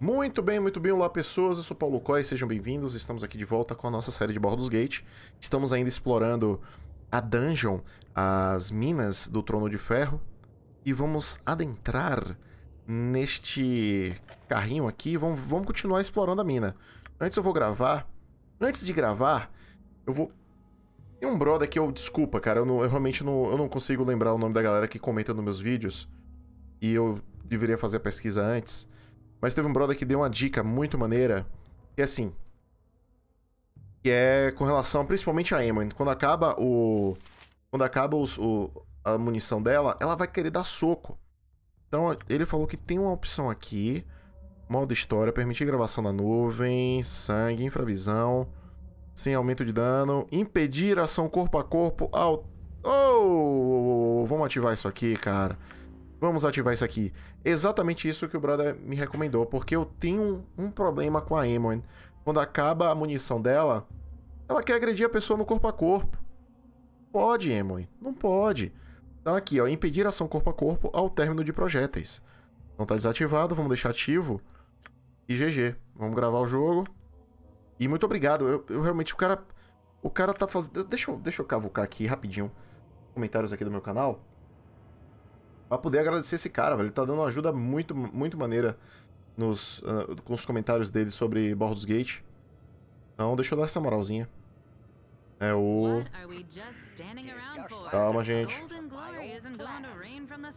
Muito bem, muito bem. Olá, pessoas. Eu sou Paulo Coy, sejam bem-vindos. Estamos aqui de volta com a nossa série de Baldur's Gate. Estamos ainda explorando a dungeon, as minas do Trono de Ferro. E vamos adentrar neste carrinho aqui. Vamos, vamos continuar explorando a mina. Antes eu vou gravar. Antes de gravar, eu vou. Tem um brother que eu. Desculpa, cara. Eu, não, eu realmente não, eu não consigo lembrar o nome da galera que comenta nos meus vídeos. E eu deveria fazer a pesquisa antes. Mas teve um brother que deu uma dica muito maneira, que é assim. Que é com relação principalmente a Emma. Quando acaba o. Quando acaba os, o, a munição dela, ela vai querer dar soco. Então ele falou que tem uma opção aqui. Modo história, permitir gravação na nuvem, sangue, infravisão, sem aumento de dano, impedir ação corpo a corpo ao. Oh! Vamos ativar isso aqui, cara. Vamos ativar isso aqui. Exatamente isso que o brother me recomendou, porque eu tenho um, um problema com a Emon. Quando acaba a munição dela, ela quer agredir a pessoa no corpo a corpo. Pode, Emon. Não pode. Então aqui, ó, impedir ação corpo a corpo ao término de projéteis. Não tá desativado, vamos deixar ativo. E GG. Vamos gravar o jogo. E muito obrigado. Eu, eu realmente, o cara... O cara tá fazendo... Deixa eu, deixa eu cavucar aqui rapidinho. Comentários aqui do meu canal. Pra poder agradecer esse cara, velho. Ele tá dando uma ajuda muito, muito maneira nos, uh, com os comentários dele sobre Baldur's Gate. Então, deixa eu dar essa moralzinha. É o... Calma, gente.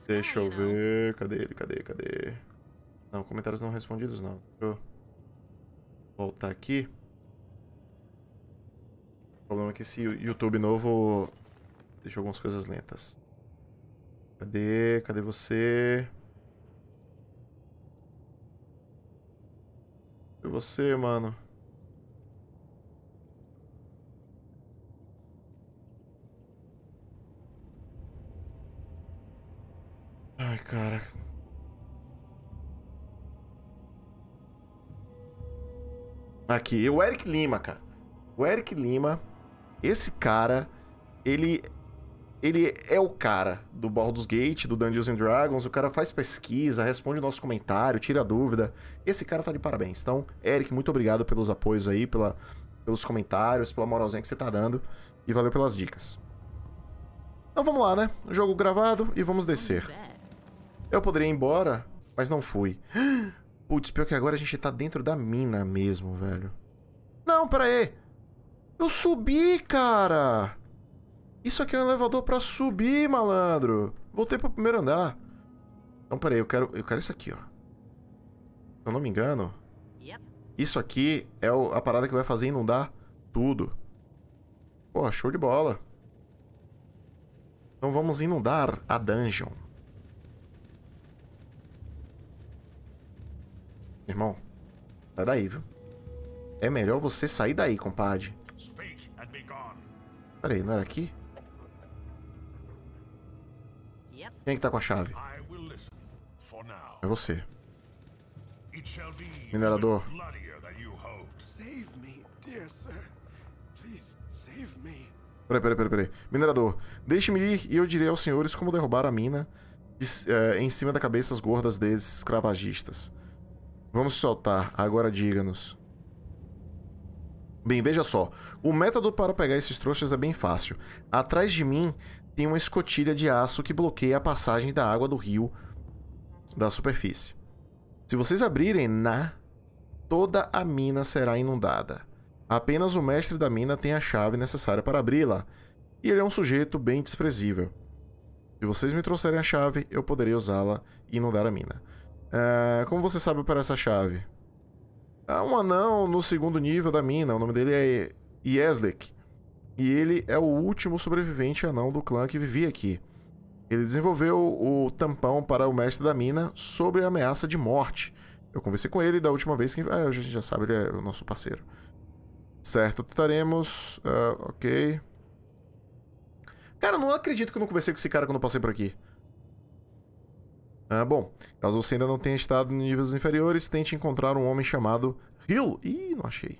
Deixa eu ver... Cadê ele? Cadê? Cadê? Não, comentários não respondidos, não. Deixa eu voltar aqui. O problema é que esse YouTube novo deixa algumas coisas lentas. Cadê? Cadê você? Cadê você, mano? Ai, cara. Aqui, o Eric Lima, cara. O Eric Lima, esse cara, ele ele é o cara do Baldur's Gate, do Dungeons and Dragons, o cara faz pesquisa, responde nosso comentário, tira dúvida. Esse cara tá de parabéns. Então, Eric, muito obrigado pelos apoios aí, pela, pelos comentários, pela moralzinha que você tá dando e valeu pelas dicas. Então vamos lá, né? Jogo gravado e vamos descer. Eu poderia ir embora, mas não fui. Putz, pior que agora a gente tá dentro da mina mesmo, velho. Não, pera aí. Eu subi, cara! Isso aqui é um elevador pra subir, malandro. Voltei pro primeiro andar. Então, peraí, eu quero, eu quero isso aqui, ó. Se eu não me engano, isso aqui é a parada que vai fazer inundar tudo. Pô, show de bola. Então vamos inundar a dungeon. Irmão, sai daí, viu? É melhor você sair daí, compadre. Peraí, não era aqui? Quem é que tá com a chave? É você. Minerador. Peraí, peraí, peraí, peraí. Minerador, deixe-me ir e eu direi aos senhores como derrubar a mina de, é, em cima da cabeças gordas desses escravagistas. Vamos soltar. Agora diga-nos. Bem, veja só. O método para pegar esses trouxas é bem fácil. Atrás de mim tem uma escotilha de aço que bloqueia a passagem da água do rio da superfície. Se vocês abrirem na, toda a mina será inundada. Apenas o mestre da mina tem a chave necessária para abri-la, e ele é um sujeito bem desprezível. Se vocês me trouxerem a chave, eu poderei usá-la e inundar a mina. É, como você sabe operar essa chave? Há um anão no segundo nível da mina, o nome dele é Yeslik. E ele é o último sobrevivente anão do clã que vivia aqui. Ele desenvolveu o tampão para o mestre da mina sobre a ameaça de morte. Eu conversei com ele da última vez que. Ah, a gente já sabe, ele é o nosso parceiro. Certo, tentaremos. Uh, ok. Cara, eu não acredito que eu não conversei com esse cara quando eu passei por aqui. Ah, bom, caso você ainda não tenha estado em níveis inferiores, tente encontrar um homem chamado Hill. Ih, não achei.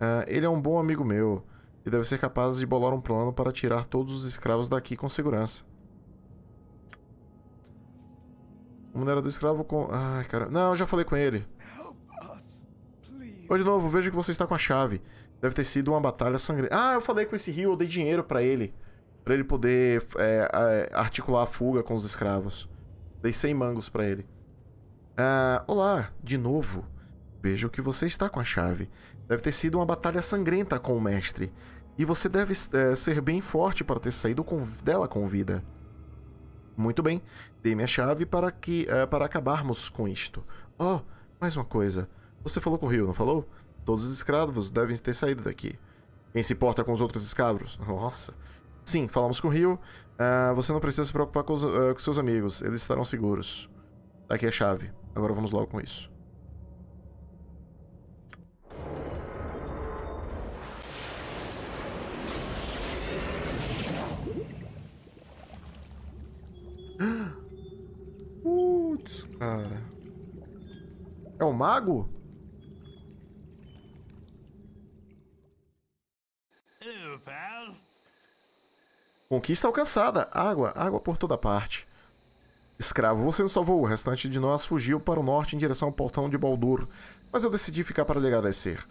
Uh, ele é um bom amigo meu e deve ser capaz de bolar um plano para tirar todos os escravos daqui com segurança. O minerador escravo com... Ai, cara. Não, eu já falei com ele. Oi, de novo, vejo que você está com a chave. Deve ter sido uma batalha sangrenta. Ah, eu falei com esse rio, eu dei dinheiro para ele. para ele poder é, articular a fuga com os escravos. Dei 100 mangos para ele. Ah, olá, de novo. Vejo que você está com a chave. Deve ter sido uma batalha sangrenta com o mestre. E você deve é, ser bem forte para ter saído com, dela com vida. Muito bem, dê-me a chave para, que, é, para acabarmos com isto. Oh, mais uma coisa. Você falou com o Rio, não falou? Todos os escravos devem ter saído daqui. Quem se importa com os outros escravos? Nossa. Sim, falamos com o Rio. Uh, você não precisa se preocupar com, os, uh, com seus amigos. Eles estarão seguros. Tá aqui a chave. Agora vamos logo com isso. Putz, cara. É o mago? Conquista alcançada. Água, água por toda parte. Escravo, você não salvou. O restante de nós fugiu para o norte em direção ao portão de Baldur. Mas eu decidi ficar para lhe agradecer.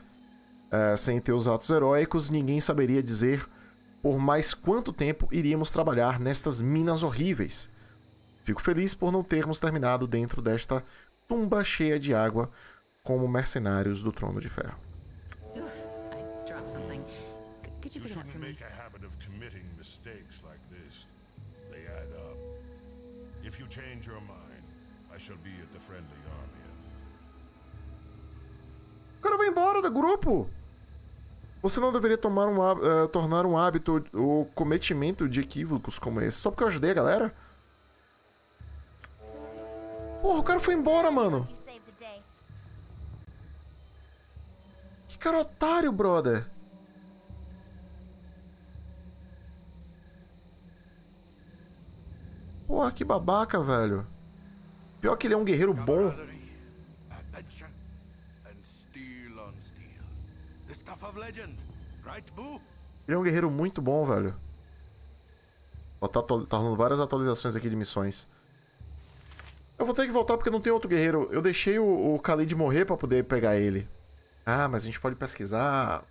É, sem teus atos heróicos, ninguém saberia dizer por mais quanto tempo iríamos trabalhar nestas minas horríveis. Fico feliz por não termos terminado dentro desta tumba cheia de água como mercenários do Trono de Ferro. Could you, you pick it up for make me? a habit of committing mistakes like this. They add up. If you change your mind, I shall be at the friendly army. O cara vai embora do grupo. Você não deveria tomar um, uh, tornar um hábito o cometimento de equívocos como esse, só porque eu ajudei a galera? Porra, o cara foi embora, mano. Que cara otário, brother. Porra, que babaca, velho. Pior que ele é um guerreiro bom. Ele é um guerreiro muito bom, velho. Ó, tá, tá rolando várias atualizações aqui de missões. Eu vou ter que voltar porque não tem outro guerreiro. Eu deixei o, o Khalid morrer pra poder pegar ele. Ah, mas a gente pode pesquisar...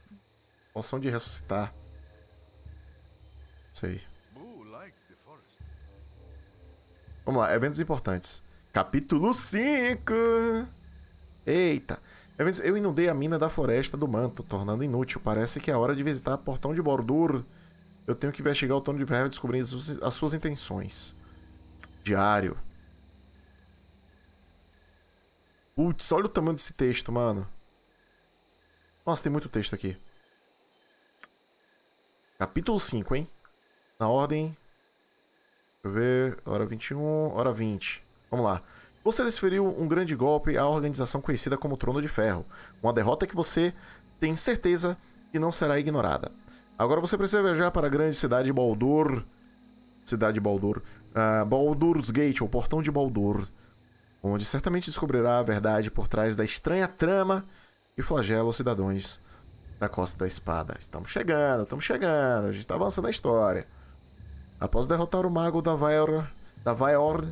Poção de ressuscitar. Sei. Vamos lá, eventos importantes. Capítulo 5! Eita! Eu inundei a mina da floresta do manto, tornando inútil. Parece que é hora de visitar o portão de Bordur. Eu tenho que investigar o trono de ferro e descobrir as suas intenções. Diário. Putz, olha o tamanho desse texto, mano. Nossa, tem muito texto aqui. Capítulo 5, hein? Na ordem Deixa eu ver. Hora 21, hora 20. Vamos lá. Você desferiu um grande golpe à organização conhecida como Trono de Ferro. Uma derrota que você tem certeza que não será ignorada. Agora você precisa viajar para a grande cidade de Baldur. Cidade de Baldur. Uh, Baldur's Gate, ou Portão de Baldur. Onde certamente descobrirá a verdade por trás da estranha trama que flagela os cidadãos da Costa da Espada. Estamos chegando, estamos chegando. A gente está avançando na história. Após derrotar o mago da Vaor, da Vaor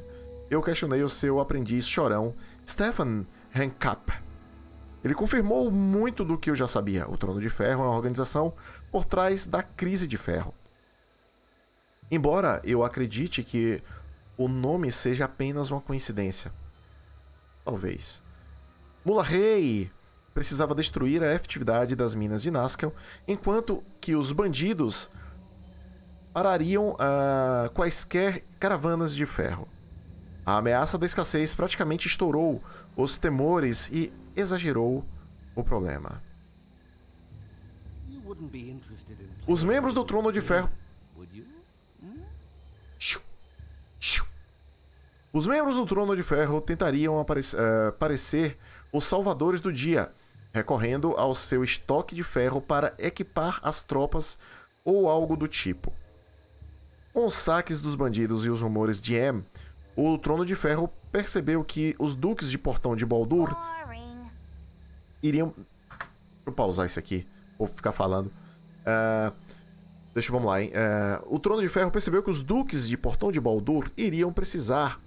eu questionei o seu aprendiz chorão, Stefan Henkap. Ele confirmou muito do que eu já sabia. O Trono de Ferro é uma organização por trás da crise de ferro. Embora eu acredite que o nome seja apenas uma coincidência. Talvez. Mula Rei precisava destruir a atividade das minas de Nazca, enquanto que os bandidos parariam uh, quaisquer caravanas de ferro. A ameaça da escassez praticamente estourou os temores e exagerou o problema. Os membros do Trono de Ferro. Os membros do Trono de Ferro tentariam aparecer, uh, parecer os salvadores do dia, recorrendo ao seu estoque de ferro para equipar as tropas ou algo do tipo. Com os saques dos bandidos e os rumores de M, o Trono de Ferro percebeu que os duques de Portão de Baldur iriam. Deixa eu pausar isso aqui, vou ficar falando. Uh, deixa vamos lá, hein? Uh, o Trono de Ferro percebeu que os duques de Portão de Baldur iriam precisar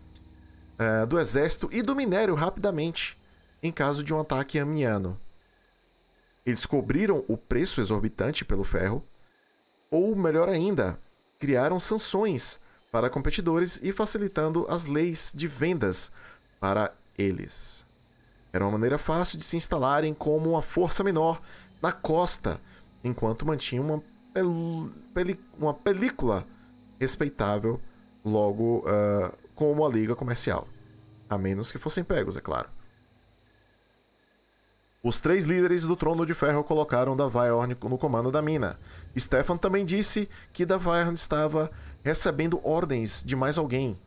é, do exército e do minério rapidamente, em caso de um ataque amiano. Eles cobriram o preço exorbitante pelo ferro, ou melhor ainda, criaram sanções para competidores e facilitando as leis de vendas para eles. Era uma maneira fácil de se instalarem como uma força menor na costa, enquanto mantinham uma, pel uma película respeitável logo uh, como a liga comercial. A menos que fossem pegos, é claro. Os três líderes do Trono de Ferro colocaram Davaiorn no comando da mina. Stefan também disse que Davaiorn estava recebendo ordens de mais alguém,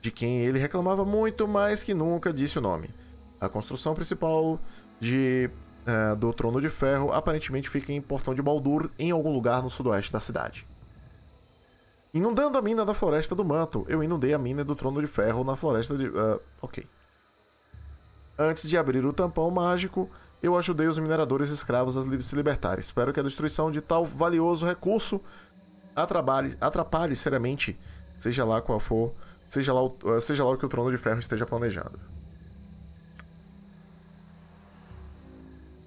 de quem ele reclamava muito, mas que nunca disse o nome. A construção principal de, uh, do Trono de Ferro aparentemente fica em Portão de Baldur, em algum lugar no sudoeste da cidade. Inundando a mina da Floresta do Manto. Eu inundei a mina do Trono de Ferro na Floresta de... Uh, ok. Antes de abrir o tampão mágico, eu ajudei os mineradores escravos a se libertar. Espero que a destruição de tal valioso recurso atrapalhe, atrapalhe seriamente, seja lá qual for, seja lá, o, uh, seja lá o que o Trono de Ferro esteja planejando.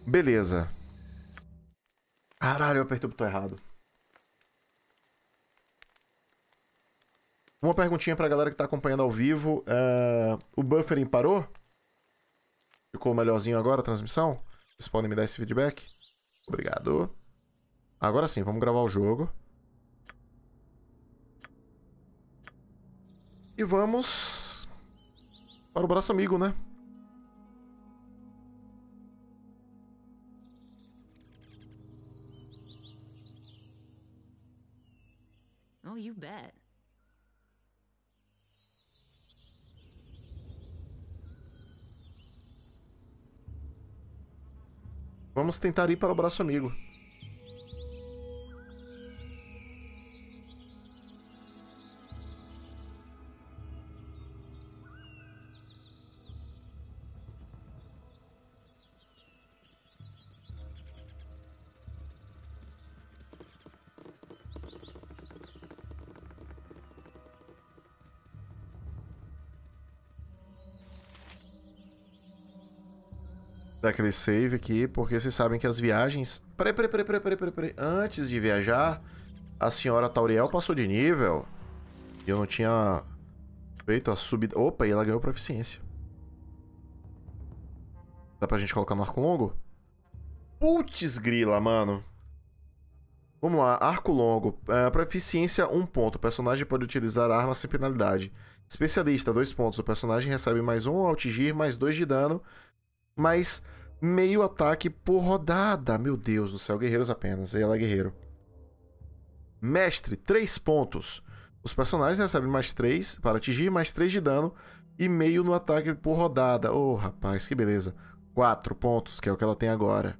Beleza. Caralho, eu apertei o botão errado. Uma perguntinha pra galera que tá acompanhando ao vivo. É... O buffering parou? Ficou melhorzinho agora a transmissão? Vocês podem me dar esse feedback? Obrigado. Agora sim, vamos gravar o jogo. E vamos para o braço amigo, né? Oh, you bet. Vamos tentar ir para o braço amigo. Dar aquele save aqui, porque vocês sabem que as viagens... Peraí, peraí, peraí, peraí, peraí, peraí, peraí. Antes de viajar, a senhora Tauriel passou de nível. E eu não tinha feito a subida... Opa, e ela ganhou proficiência. Dá pra gente colocar no arco longo? Putz grila, mano. Vamos lá, arco longo. É, proficiência, 1 um ponto. O personagem pode utilizar arma sem penalidade. Especialista, 2 pontos. O personagem recebe mais 1 um ao atingir, mais 2 de dano. Mais meio ataque por rodada. Meu Deus do céu, guerreiros apenas. E ela é guerreiro. Mestre, 3 pontos. Os personagens recebem mais 3 para atingir, mais 3 de dano e meio no ataque por rodada. Oh, rapaz, que beleza. 4 pontos, que é o que ela tem agora.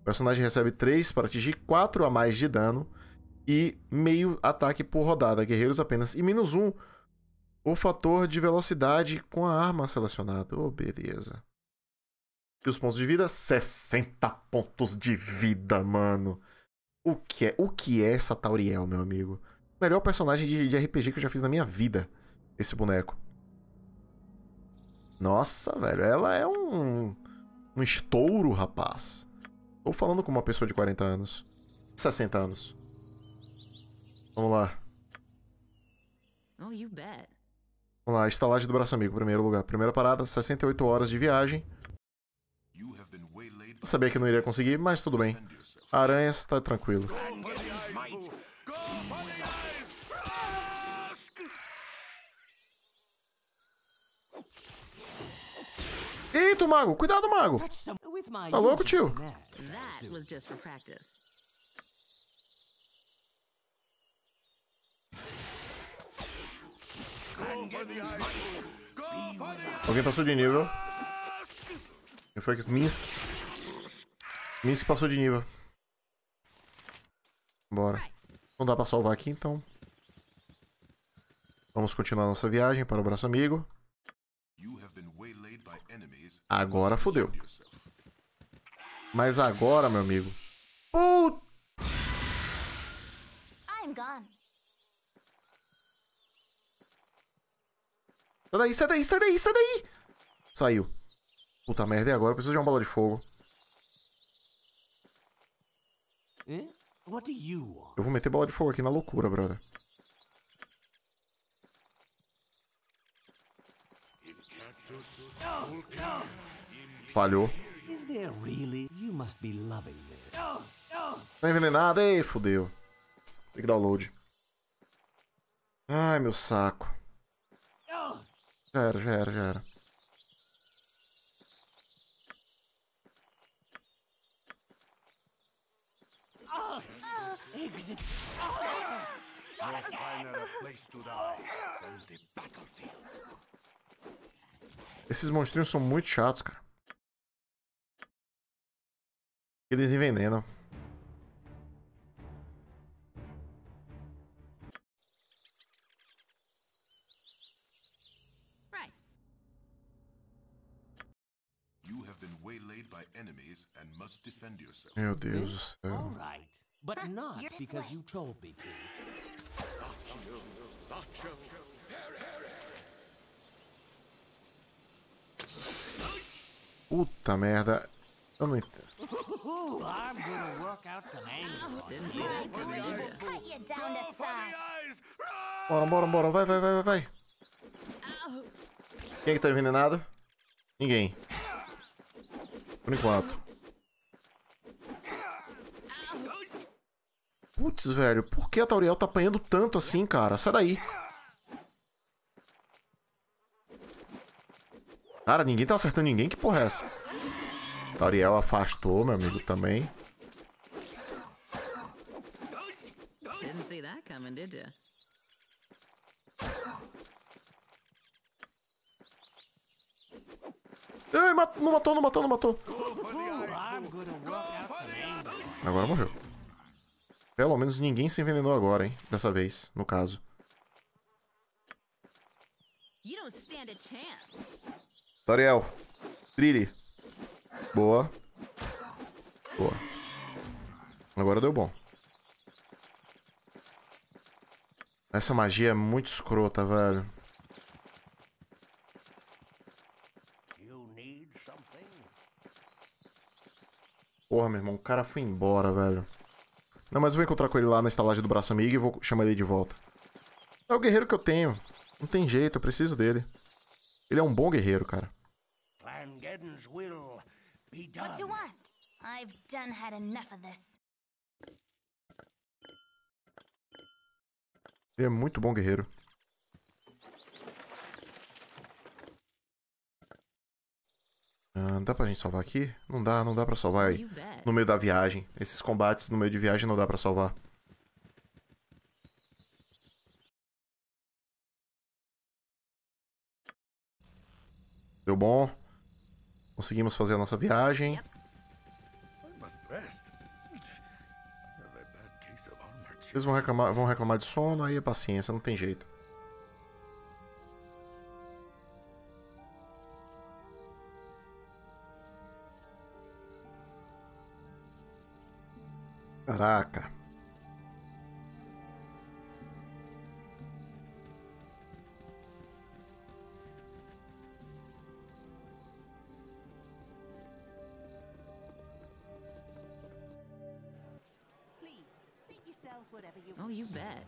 O personagem recebe 3 para atingir 4 a mais de dano e meio ataque por rodada. Guerreiros apenas. E menos 1 o fator de velocidade com a arma selecionada. Oh, beleza. E os pontos de vida? 60 pontos de vida, mano. O que é, o que é essa Tauriel, meu amigo? Melhor personagem de, de RPG que eu já fiz na minha vida. Esse boneco. Nossa, velho. Ela é um. Um estouro, rapaz. Tô falando com uma pessoa de 40 anos. 60 anos. Vamos lá. Oh, you bet. Vamos lá, estalagem do braço amigo, primeiro lugar. Primeira parada, 68 horas de viagem. Eu sabia que não iria conseguir, mas tudo bem. Aranhas, tá tranquilo. Eita, mago! Cuidado, mago! Tá louco, tio? Alguém passou de nível. Quem foi que... Minsk. Minsk passou de nível. Bora. Não dá pra salvar aqui, então. Vamos continuar nossa viagem para o braço amigo. Agora fodeu. Mas agora, meu amigo. Put... Sai daí, sai daí, sai daí, sai daí! Saiu. Puta merda, e agora? Eu preciso de uma bola de fogo. Eh? What do you want? Eu vou meter bola de fogo aqui na loucura, brother. Falhou. Tá envenenado, ei, fudeu. Tem que dar o load. Ai, meu saco. Já era, já era, já era. Exit. No finer place to die than the battlefield. Esses monstrinhos são muito chatos, cara. Eles envenenam. Right. You have been waylaid by enemies and must defend yourself. Meu Deus do céu. But not You're this because way. you told me to. Puta merda. Eu não entendo. Ooh, I'm gonna work out some angles. Didn't see that coming, did ya? Put you down to size. Bora, bora, bora. Vai, vai, vai, vai, vai. Quem é que tá envenenado? Ninguém. Por enquanto. Putz, velho. Por que a Tauriel tá apanhando tanto assim, cara? Sai daí. Cara, ninguém tá acertando ninguém. Que porra é essa? Tauriel afastou, meu amigo, também. Didn't see that coming, did ya? Ai, ma- não matou, não matou, não matou. Agora morreu. Pelo menos ninguém se envenenou agora, hein? Dessa vez, no caso. Toriel. Trilhe. Boa. Boa. Agora deu bom. Essa magia é muito escrota, velho. Porra, meu irmão, o cara foi embora, velho. Não, mas eu vou encontrar com ele lá na estalagem do braço amigo e vou chamar ele de volta. É o guerreiro que eu tenho. Não tem jeito, eu preciso dele. Ele é um bom guerreiro, cara. Plangeddon's will be done. What you want? I've done had enough of this. Ele é muito bom guerreiro. Ah, dá pra gente salvar aqui? Não dá, não dá pra salvar aí. No meio da viagem. Esses combates no meio de viagem não dá pra salvar. Deu bom. Conseguimos fazer a nossa viagem. Eles vão reclamar, vão reclamar de sono, aí é paciência, não tem jeito. Caraca. Oh, you bet.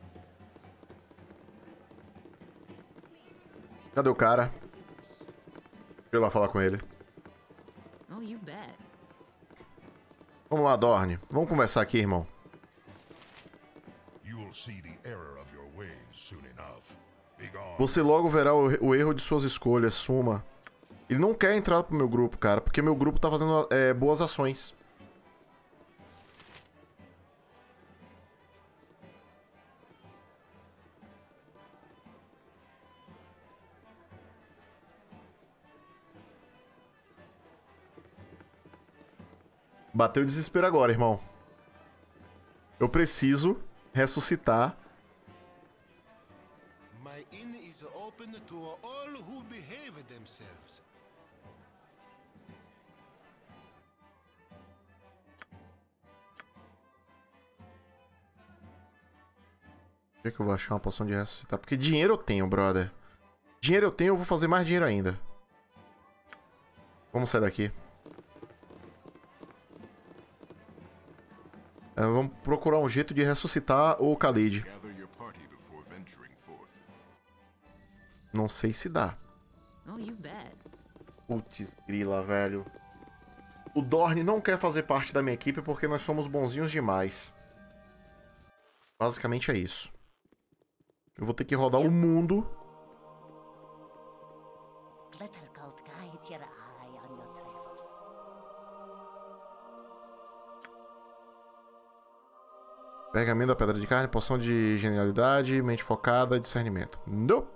Cadê o cara? Deixa eu ir lá falar com ele. Vamos lá, Dorne. Vamos conversar aqui, irmão. Você logo verá o, o erro de suas escolhas, Suma. Ele não quer entrar pro meu grupo, cara, porque meu grupo tá fazendo é, boas ações. Bateu o desespero agora, irmão. Eu preciso ressuscitar My inn is open to all who behave themselves. Onde é que eu vou achar uma poção de ressuscitar? Porque dinheiro eu tenho, brother. Dinheiro eu tenho, eu vou fazer mais dinheiro ainda. Vamos sair daqui. Vamos procurar um jeito de ressuscitar o Khalid. Não sei se dá. Oh. Putz, grila, velho. O Dorne não quer fazer parte da minha equipe porque nós somos bonzinhos demais. Basicamente é isso. Eu vou ter que rodar o mundo. Pergaminho da pedra de carne, poção de genialidade, mente focada, discernimento. Nope.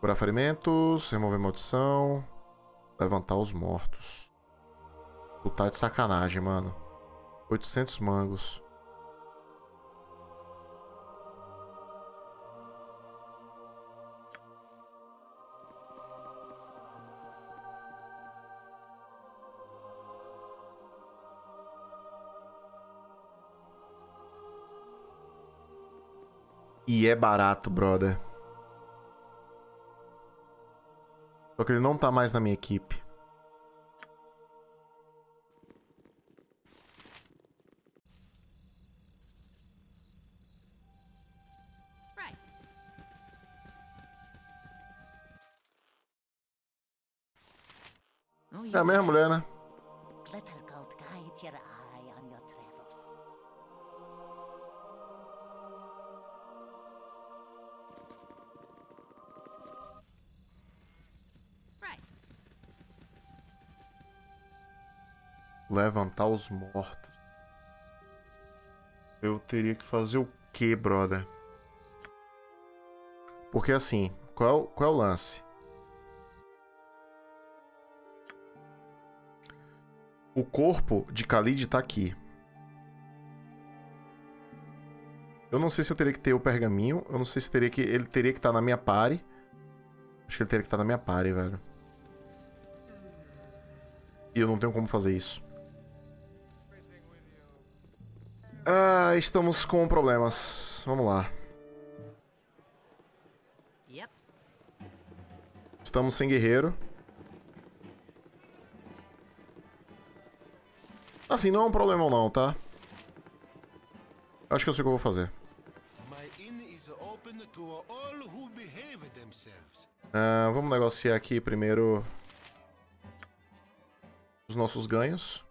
Curar ferimentos, remover maldição, levantar os mortos. Tu tá de sacanagem, mano. 800 mangos. E é barato, brother. Só que ele não tá mais na minha equipe. Oh, É a mesma mulher, né? Levantar os mortos. Eu teria que fazer o que, brother? Porque assim, qual, qual é o lance? O corpo de Khalid tá aqui. Eu não sei se eu teria que ter o pergaminho. Eu não sei se teria que. Ele teria que estar na minha pare. Acho que ele teria que estar na minha pare, velho. E eu não tenho como fazer isso. Ah, estamos com problemas. Vamos lá. Estamos sem guerreiro. Assim, não é um problema não, tá? Acho que eu sei o que eu vou fazer. Ah, vamos negociar aqui primeiro os nossos ganhos.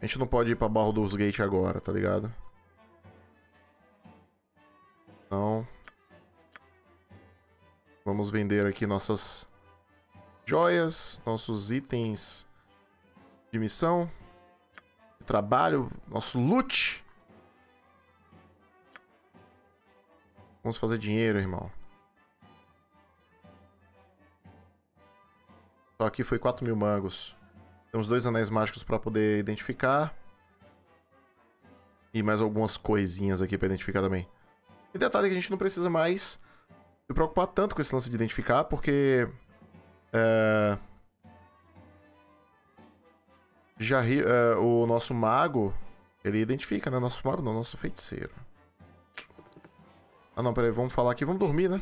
A gente não pode ir pra Barro dos Gate agora, tá ligado? Então. Vamos vender aqui nossas joias, nossos itens de missão, de trabalho, nosso loot. Vamos fazer dinheiro, irmão. Só aqui foi 4 mil mangos. Temos dois anéis mágicos para poder identificar. E mais algumas coisinhas aqui para identificar também. E detalhe que a gente não precisa mais se preocupar tanto com esse lance de identificar, porque. É... Já ri- é, o nosso mago, ele identifica, né? Nosso mago não, nosso feiticeiro. Ah não, peraí, vamos falar aqui, vamos dormir, né?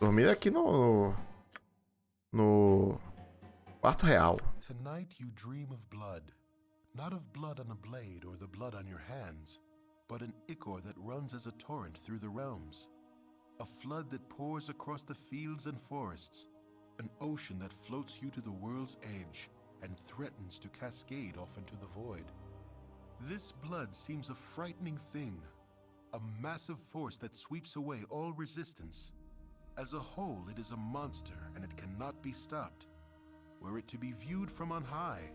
Dormir aqui no. No. Quarto real. Tonight you dream of blood. Not of blood on a blade or the blood on your hands, but an ichor that runs as a torrent through the realms. A flood that pours across the fields and forests. An ocean that floats you to the world's edge and threatens to cascade off into the void. This blood seems a frightening thing, a massive force that sweeps away all resistance. As a whole, it is a monster and it cannot be stopped. Were it to be viewed from on high,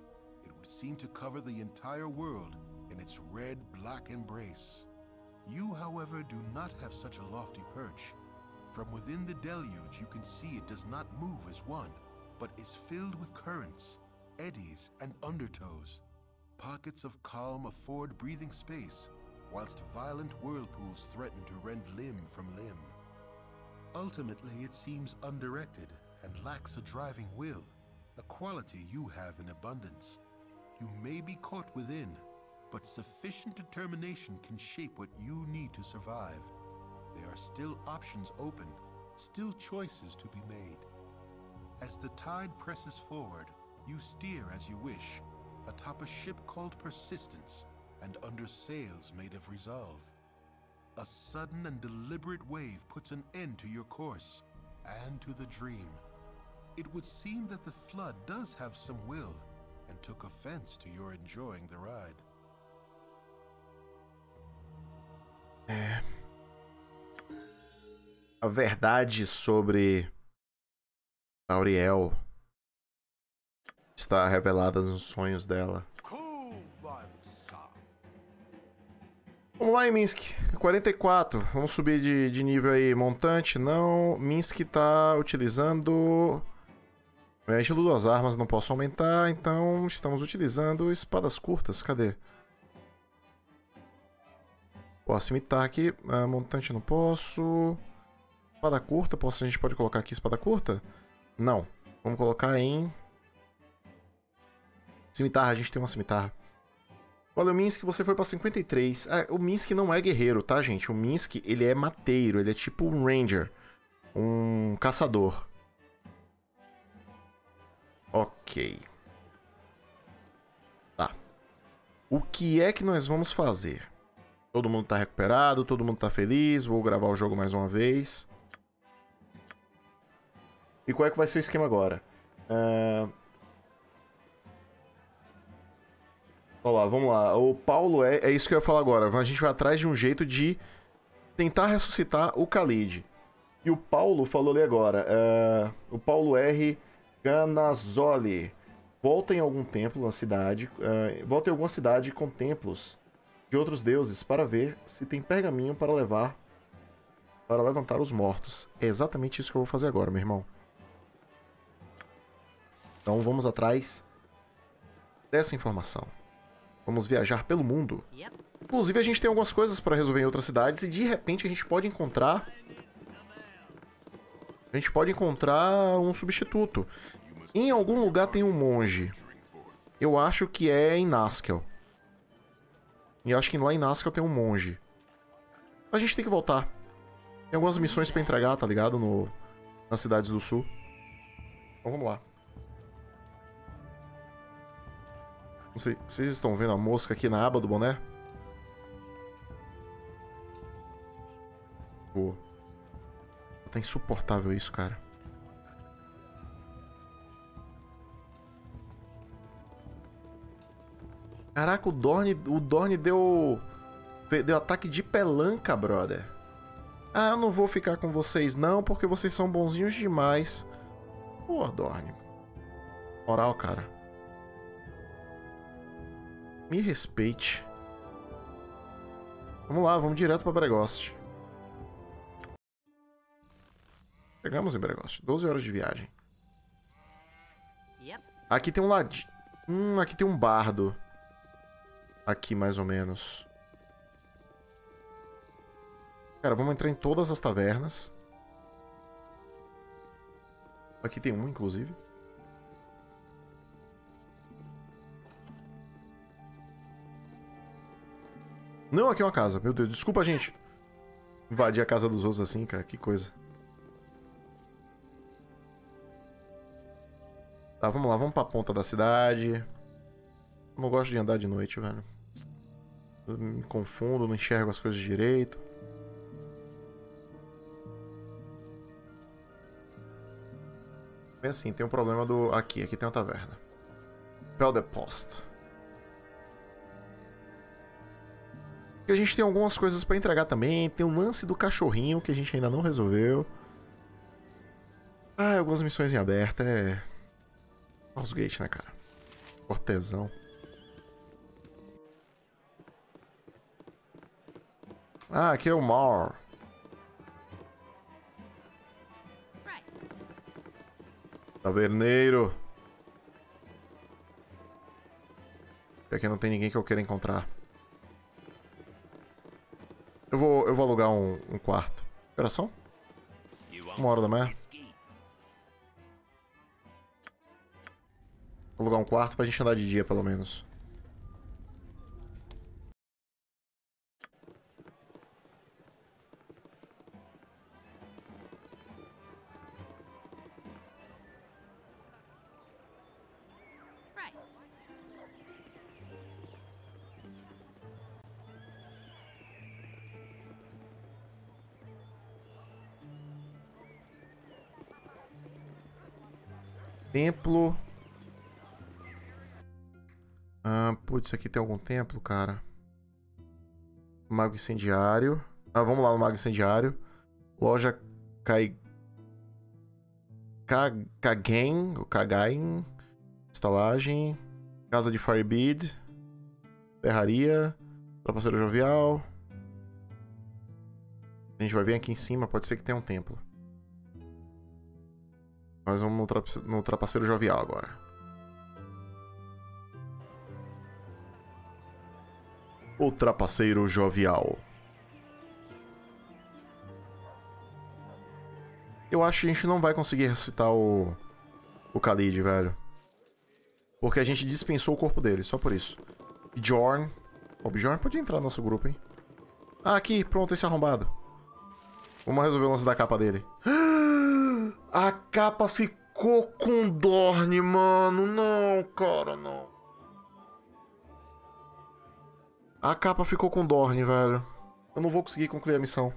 it would seem to cover the entire world in its red black embrace. You, however, do not have such a lofty perch. From within the deluge, you can see it does not move as one, but is filled with currents, eddies, and undertows. Pockets of calm afford breathing space, whilst violent whirlpools threaten to rend limb from limb. Ultimately, it seems undirected and lacks a driving will, a quality you have in abundance. You may be caught within, but sufficient determination can shape what you need to survive. There are still options open, still choices to be made. As the tide presses forward, you steer as you wish, atop a ship called Persistence and under sails made of resolve. A sudden and deliberate wave puts an end to your course and to the dream. It would seem that the flood does have some will and took offense to your enjoying the ride. É. A verdade sobre Auriel está revelada nos sonhos dela. Vamos lá em Minsk. 44. Vamos subir de, de nível aí. Montante, não. Minsk tá utilizando. É, estilo duas armas, não posso aumentar, então estamos utilizando espadas curtas. Cadê? Pô, cimitar aqui. Ah, montante não posso. Espada curta, posso, a gente pode colocar aqui espada curta? Não. Vamos colocar em. Cimitarra, a gente tem uma cimitarra. Olha, o Minsk, você foi pra 53. Ah, o Minsk não é guerreiro, tá, gente? O Minsk, ele é mateiro, ele é tipo um ranger. Um caçador. Ok. Tá. O que é que nós vamos fazer? Todo mundo tá recuperado, todo mundo tá feliz. Vou gravar o jogo mais uma vez. E qual é que vai ser o esquema agora? Ah, Olha lá, vamos lá. O Paulo é. É isso que eu ia falar agora. A gente vai atrás de um jeito de tentar ressuscitar o Khalid. E o Paulo falou ali agora. ah, o Paulo R. Ganazoli. Volta em algum templo na cidade. ah, volta em alguma cidade com templos de outros deuses para ver se tem pergaminho para levar. Para levantar os mortos. É exatamente isso que eu vou fazer agora, meu irmão. Então vamos atrás dessa informação. Vamos viajar pelo mundo. Inclusive, a gente tem algumas coisas para resolver em outras cidades e de repente a gente pode encontrar. A gente pode encontrar um substituto. Em algum lugar tem um monge. Eu acho que é em Naskel. E acho que lá em Naskel tem um monge. A gente tem que voltar. Tem algumas missões pra entregar, tá ligado? No, nas cidades do sul. Então vamos lá. Não sei, vocês estão vendo a mosca aqui na aba do boné? Pô. Tá insuportável isso, cara. Caraca, o Dorne, o Dorne deu deu ataque de pelanca, brother. Ah, eu não vou ficar com vocês não, porque vocês são bonzinhos demais. Pô, Dorne. Moral, cara. Me respeite. Vamos lá, vamos direto pra Bregost. Chegamos em Bregost. 12 horas de viagem. Aqui tem um ladinho. Hum, aqui tem um bardo. Aqui, mais ou menos. Cara, vamos entrar em todas as tavernas. Aqui tem um, inclusive. Não, aqui é uma casa. Meu Deus, desculpa, gente. Invadir a casa dos outros assim, cara. Que coisa. Tá, vamos lá. Vamos pra ponta da cidade. Não gosto de andar de noite, velho. Eu me confundo, não enxergo as coisas direito. Bem assim, tem um problema do... Aqui, aqui tem uma taverna. Peldepost. E a gente tem algumas coisas pra entregar também. Tem o lance do cachorrinho que a gente ainda não resolveu. Ah, algumas missões em aberto. É. Baldur's Gate, né, cara? Cortesão. Ah, aqui é o Mar. Taverneiro. E aqui não tem ninguém que eu queira encontrar. Eu vou, alugar um, um quarto. Operação? Uma hora da manhã. Vou alugar um quarto pra gente andar de dia, pelo menos. Putz, aqui tem algum templo, cara? Mago incendiário. Ah, vamos lá no Mago incendiário. Loja Kai. Ka- Kagen, ou Kagain. Estalagem. Casa de Firebead. Ferraria. Trapaceiro Jovial. A gente vai ver aqui em cima, pode ser que tenha um templo. Mas vamos no, no Trapaceiro Jovial agora. O Trapaceiro Jovial. Eu acho que a gente não vai conseguir ressuscitar o. O Khalid, velho. Porque a gente dispensou o corpo dele, só por isso. Bjorn. O Bjorn pode entrar no nosso grupo, hein? Ah, aqui, pronto, esse arrombado. Vamos resolver o lance da capa dele. A capa ficou com Dorne, mano. Não, cara, não. A capa ficou com Dorne, velho. Eu não vou conseguir concluir a missão.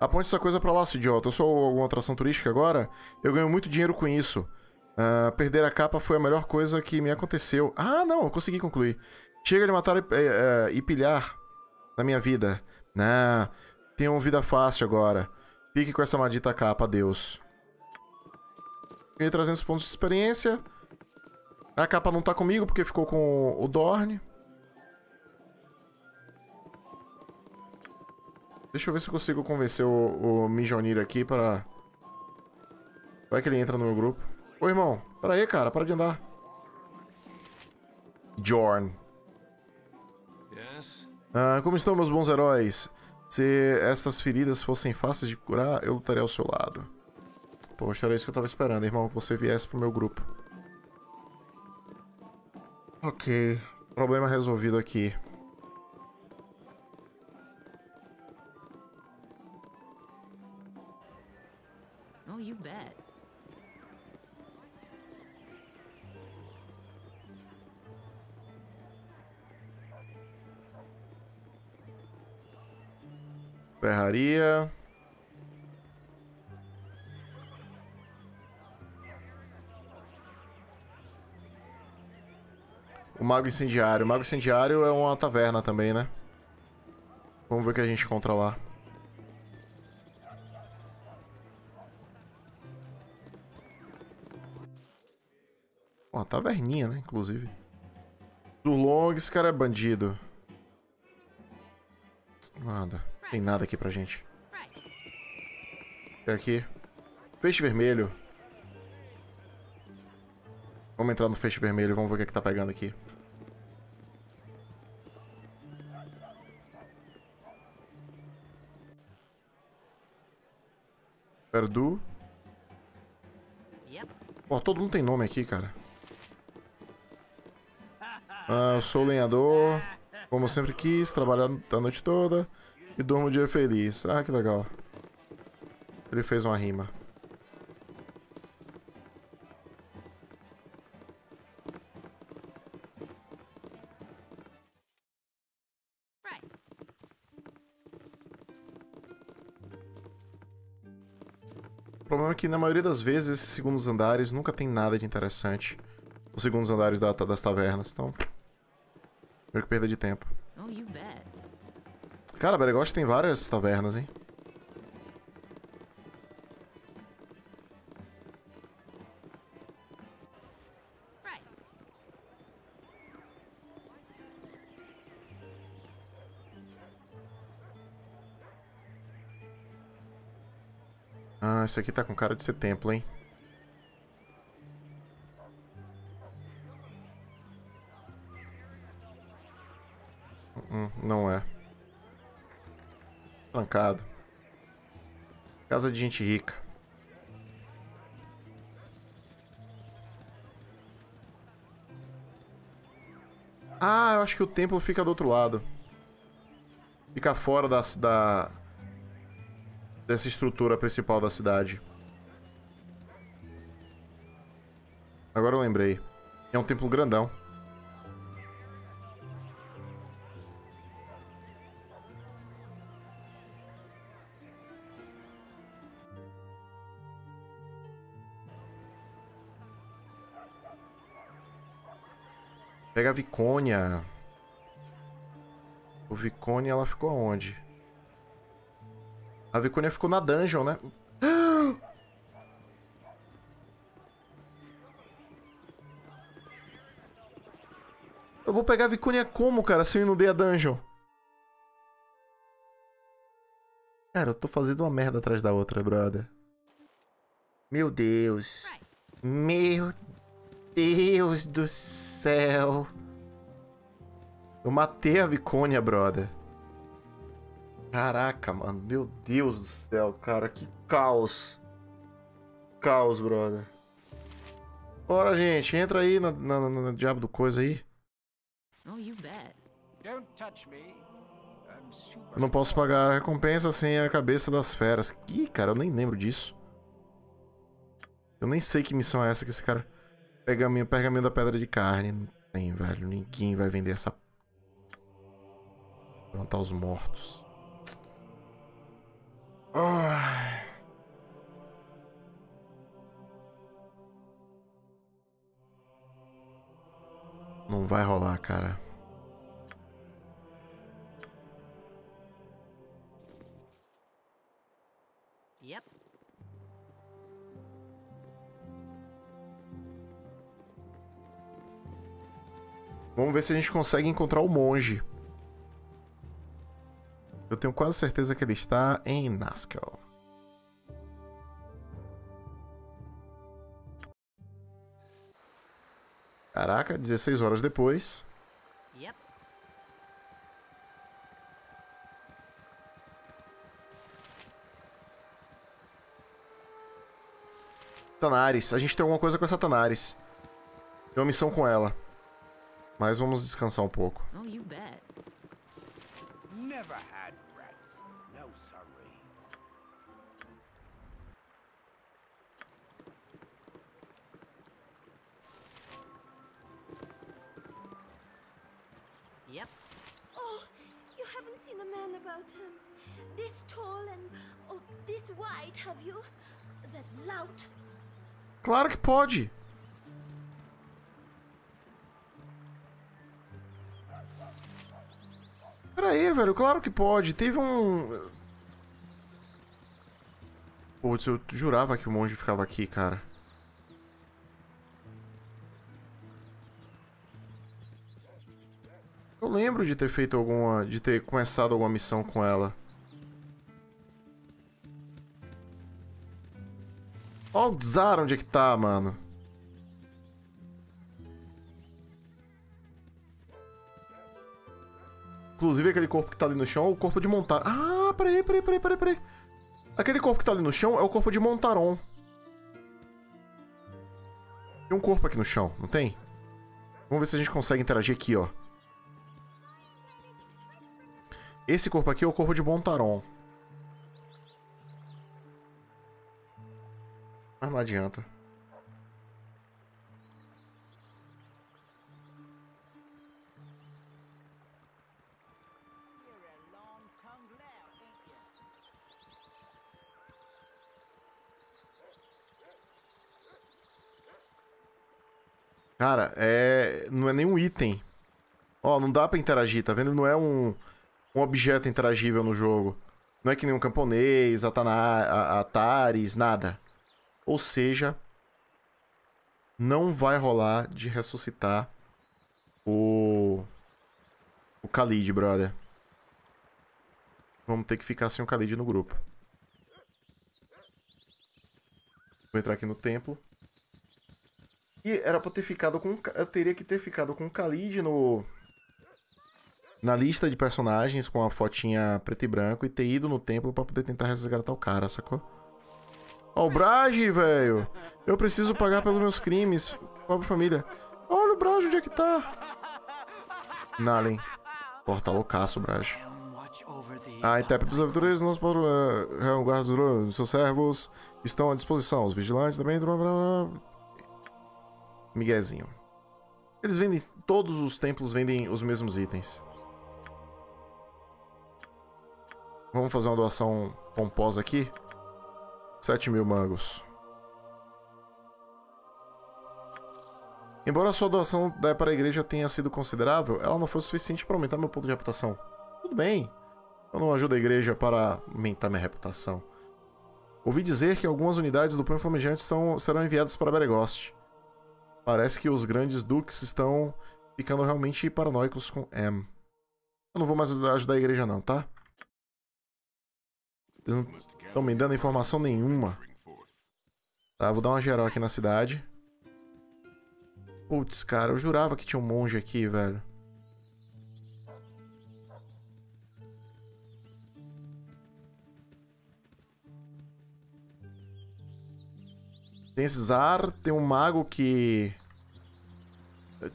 Aponte essa coisa pra lá, seu idiota. Eu sou alguma atração turística agora? Eu ganho muito dinheiro com isso. Ah, perder a capa foi a melhor coisa que me aconteceu. Ah, não, eu consegui concluir. Chega de matar e, eh, e pilhar na minha vida. Não, tenho uma vida fácil agora. Fique com essa maldita capa, adeus. Ganhei 300 pontos de experiência. A capa não tá comigo porque ficou com o Dorne. Deixa eu ver se eu consigo convencer o, o Mijonir aqui para. Vai que ele entra no meu grupo. Ô irmão, pera aí, cara, para de andar. Jorn. Ah, como estão meus bons heróis? Se estas feridas fossem fáceis de curar, eu lutaria ao seu lado. Poxa, era isso que eu tava esperando, irmão, que você viesse pro meu grupo. Ok. Problema resolvido aqui. Oh, you bet. Ferraria. O Mago Incendiário. O Mago Incendiário é uma taverna também, né? Vamos ver o que a gente encontra lá. Uma taverninha, né? Inclusive. Zurlong, esse cara é bandido. Nada. Tem nada aqui pra gente. Tem aqui. Peixe vermelho. Vamos entrar no peixe vermelho, vamos ver o que, é que tá pegando aqui. Perdu. Pô, todo mundo tem nome aqui, cara. Ah, eu sou lenhador. Como sempre quis, trabalhar a noite toda e durmo o dia feliz. Ah, que legal. Ele fez uma rima. Que na maioria das vezes esses segundos andares nunca tem nada de interessante. Os segundos andares da- das tavernas, então. Meio que perda de tempo. Oh. Cara, Beregoste tem várias tavernas, hein? isso aqui tá com cara de ser templo, hein? Hum, hum, não é. Trancado. Casa de gente rica. Ah, eu acho que o templo fica do outro lado. Fica fora da, da, dessa estrutura principal da cidade. Agora eu lembrei. É um templo grandão. Pega a Vicônia. O Vicônia, ela ficou aonde? A Vicônia ficou na dungeon, né? Eu vou pegar a Vicônia como, cara, se eu inundei a dungeon? Cara, eu tô fazendo uma merda atrás da outra, brother. Meu Deus. Meu Deus do céu. Eu matei a Vicônia, brother. Caraca, mano. Meu Deus do céu, cara. Que caos. Caos, brother. Bora, gente. Entra aí na, na, na, no diabo do coisa aí. Oh, you bet. Don't touch me. I'm super. Eu não posso pagar a recompensa sem a cabeça das feras. Ih, cara, eu nem lembro disso. Eu nem sei que missão é essa que esse cara... Pergaminho, pergaminho da pedra de carne. Não tem, velho. Ninguém vai vender essa... Levantar os mortos. Ai. Não vai rolar, cara. Yep. Vamos ver se a gente consegue encontrar o monge. Eu tenho quase certeza que ele está em Naskel. Caraca, 16 horas depois. Yep. Tanares. A gente tem alguma coisa com essa Tanares. Tem uma missão com ela. Mas vamos descansar um pouco. Oh, you bet. Never had rats. No sorry. Yep. Oh, you haven't seen a man about him. This tall and oh, this wide, have you? That lout. Claro que pode. Pera aí, velho. Claro que pode. Teve um... Putz, eu jurava que o monge ficava aqui, cara. Eu lembro de ter feito alguma... De ter começado alguma missão com ela. Ó o Zara onde é que tá, mano. Inclusive aquele corpo que tá ali no chão é o corpo de Montar. Ah, peraí, peraí, peraí, peraí, peraí. Aquele corpo que tá ali no chão é o corpo de Montaron. Tem um corpo aqui no chão, não tem? Vamos ver se a gente consegue interagir aqui, ó. Esse corpo aqui é o corpo de Montaron. Mas não adianta. Cara, é... não é nenhum item. Ó, não dá pra interagir, tá vendo? Não é um, um objeto interagível no jogo. Não é que nem um camponês, atana... atares, nada. Ou seja, não vai rolar de ressuscitar o... O Khalid, brother. Vamos ter que ficar sem o Khalid no grupo. Vou entrar aqui no templo. E era pra ter ficado com. Eu teria que ter ficado com o Khalid no. na lista de personagens com a fotinha preto e branco e ter ido no templo pra poder tentar resgatar o cara, sacou? Ó, o Brage, velho! Eu preciso pagar pelos meus crimes. Pobre família. Olha o Brage, onde é que tá? Nalen. Porra, tá loucaço Brage. A intérprete dos aventureiros, nós para o guarda dos seus servos estão à disposição. Os vigilantes também. blá, blá, blá. Miguezinho. Eles vendem. Todos os templos vendem os mesmos itens. Vamos fazer uma doação pomposa aqui. 7 mil mangos. Embora a sua doação para a igreja tenha sido considerável, ela não foi suficiente para aumentar meu ponto de reputação. Tudo bem. Eu não ajudo a igreja para aumentar minha reputação. Ouvi dizer que algumas unidades do Punho Flamejante serão enviadas para Beregost. Parece que os grandes duques estão ficando realmente paranoicos com M. Eu não vou mais ajudar a igreja não, tá? Eles não estão me dando informação nenhuma. Tá, vou dar uma geral aqui na cidade. Putz, cara, eu jurava que tinha um monge aqui, velho. Tem Zar, tem um mago que.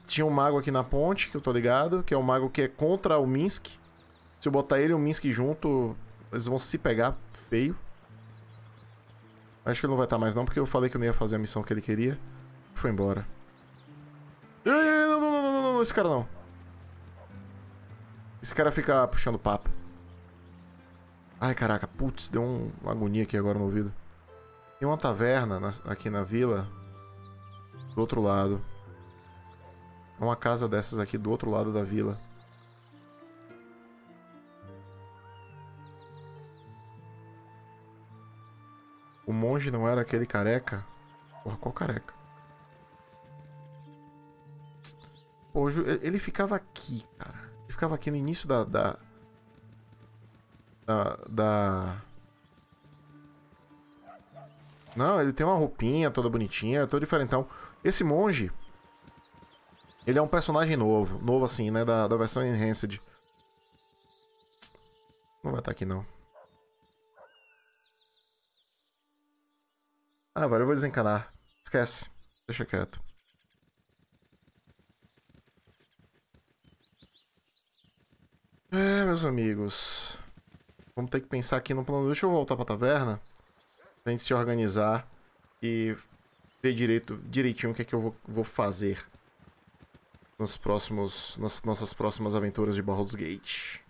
Tinha um mago aqui na ponte, que eu tô ligado, que é um mago que é contra o Minsk. Se eu botar ele e o Minsk junto, eles vão se pegar feio. Acho que ele não vai estar mais não, porque eu falei que eu não ia fazer a missão que ele queria. Foi embora. Ei, Não, não, não, não, não, esse cara não. Esse cara fica puxando papo. Ai, caraca, putz, deu um- uma agonia aqui agora no ouvido. Tem uma taverna na- aqui na vila. Do outro lado. É uma casa dessas aqui do outro lado da vila. O monge não era aquele careca? Porra, qual careca? Pô, ele ficava aqui, cara. Ele ficava aqui no início da. Da. Da. da- Não, ele tem uma roupinha toda bonitinha, todo diferentão. Esse monge. Ele é um personagem novo. Novo assim, né? Da, da versão Enhanced. Não vai estar aqui não. Ah, velho, eu vou desencanar. Esquece. Deixa quieto. É, meus amigos. Vamos ter que pensar aqui no plano. Deixa eu voltar pra taverna. Pra gente se organizar e ver direito, direitinho o que é que eu vou, vou fazer nos próximos, nas nossas próximas aventuras de Baldur's Gate.